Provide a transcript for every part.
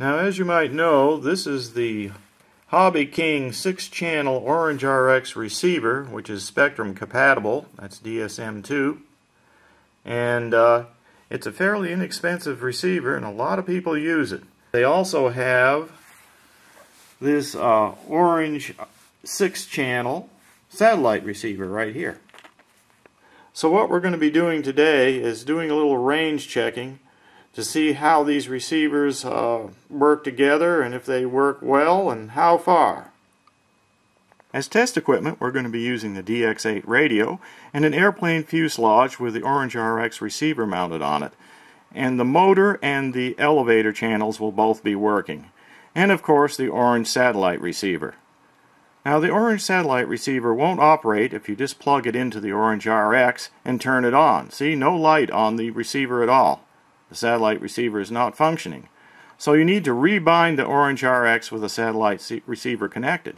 Now as you might know, this is the HobbyKing 6-channel Orange RX receiver, which is Spektrum compatible. That's DSM2. And uh, it's a fairly inexpensive receiver, and a lot of people use it. They also have this uh, Orange 6-channel satellite receiver right here. So what we're going to be doing today is doing a little range checking to see how these receivers uh, work together and if they work well and how far. As test equipment, we're going to be using the DX8 radio and an airplane fuselage with the Orange RX receiver mounted on it. And the motor and the elevator channels will both be working. And of course the Orange satellite receiver. Now the Orange satellite receiver won't operate if you just plug it into the Orange RX and turn it on. See, no light on the receiver at all the satellite receiver is not functioning. So you need to rebind the Orange RX with a satellite receiver connected.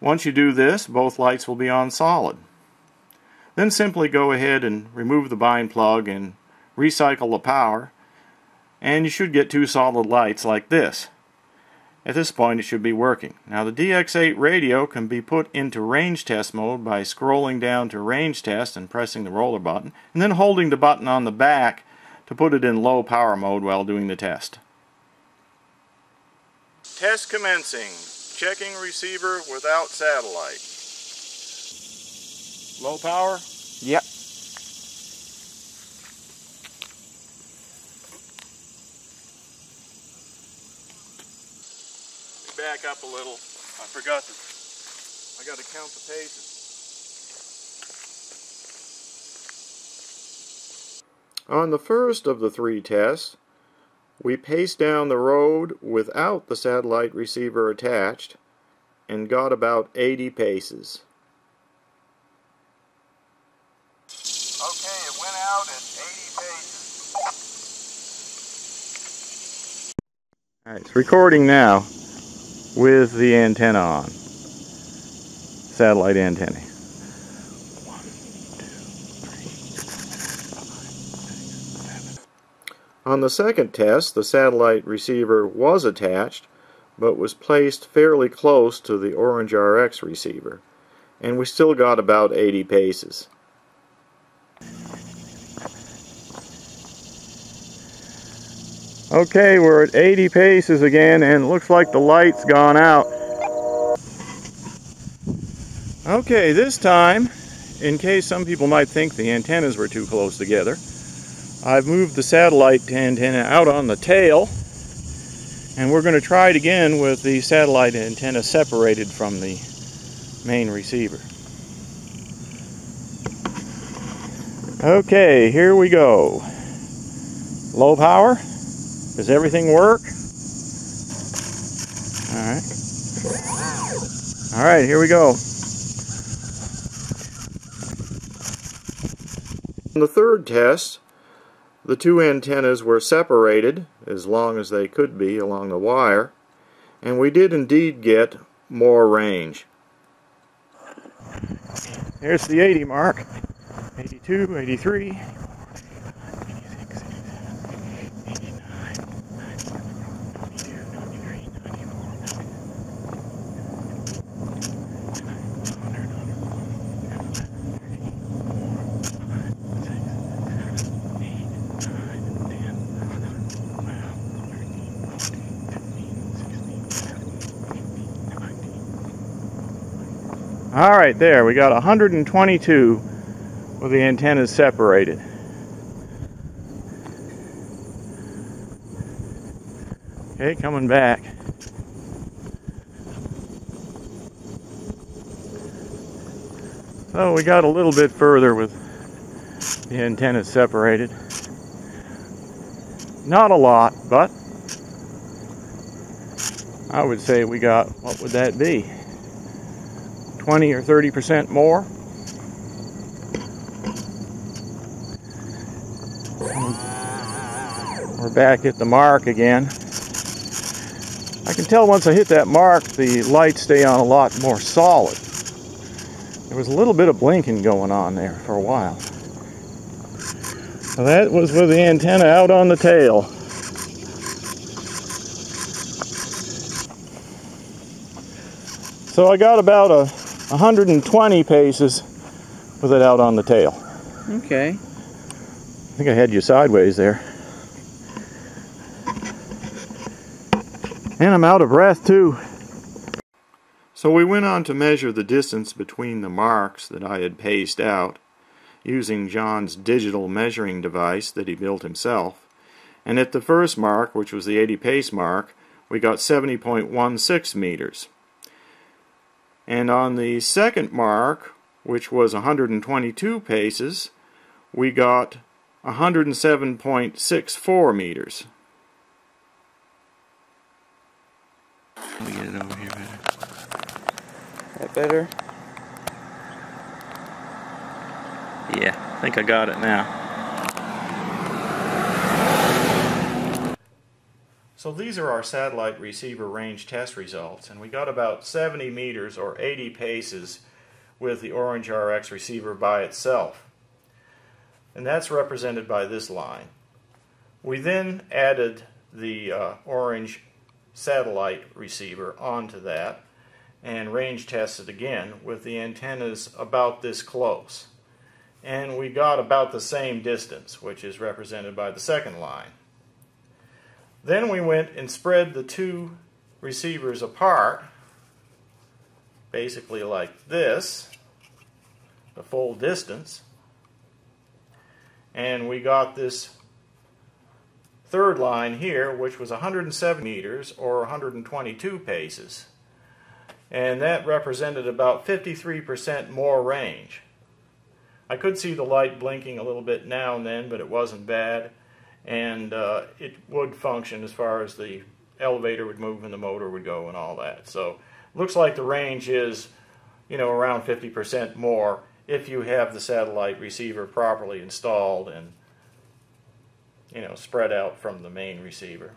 Once you do this, both lights will be on solid. Then simply go ahead and remove the bind plug and recycle the power and you should get two solid lights like this. At this point it should be working. Now the DX8 radio can be put into range test mode by scrolling down to range test and pressing the roller button and then holding the button on the back to put it in low power mode while doing the test. Test commencing. Checking receiver without satellite. Low power? Yep. Back up a little. I forgot to, I got to count the paces. On the first of the three tests, we paced down the road without the satellite receiver attached and got about 80 paces. Okay, it went out at 80 paces. Alright, it's recording now with the antenna on. Satellite antenna. On the second test, the satellite receiver was attached, but was placed fairly close to the Orange RX receiver, and we still got about 80 paces. Okay, we're at 80 paces again, and looks like the light's gone out. Okay, this time, in case some people might think the antennas were too close together, I've moved the satellite antenna out on the tail and we're going to try it again with the satellite antenna separated from the main receiver. Okay, here we go. Low power. Does everything work? Alright. Alright, here we go. On the third test, the two antennas were separated as long as they could be along the wire and we did indeed get more range. Here's the 80 mark, 82, 83, All right, there, we got 122 with the antennas separated. Okay, coming back. So we got a little bit further with the antennas separated. Not a lot, but I would say we got, what would that be? 20 or 30% more. We're back at the mark again. I can tell once I hit that mark, the lights stay on a lot more solid. There was a little bit of blinking going on there for a while. So that was with the antenna out on the tail. So I got about a 120 paces with it out on the tail. Okay. I think I had you sideways there. And I'm out of breath too. So we went on to measure the distance between the marks that I had paced out using Jon's digital measuring device that he built himself. And at the first mark, which was the 80 pace mark, we got 70.16 meters. And on the second mark, which was 122 paces, we got 107.64 meters. Let me get it over here better. That better? Yeah, I think I got it now. So these are our satellite receiver range test results, and we got about 70 meters or 80 paces with the Orange RX receiver by itself. And that's represented by this line. We then added the uh, Orange satellite receiver onto that and range tested again with the antennas about this close. And we got about the same distance, which is represented by the second line. Then we went and spread the two receivers apart, basically like this, the full distance. And we got this third line here, which was 107 meters or 122 paces. And that represented about 53% more range. I could see the light blinking a little bit now and then, but it wasn't bad and uh, it would function as far as the elevator would move and the motor would go and all that. So looks like the range is, you know, around 50% more if you have the satellite receiver properly installed and, you know, spread out from the main receiver.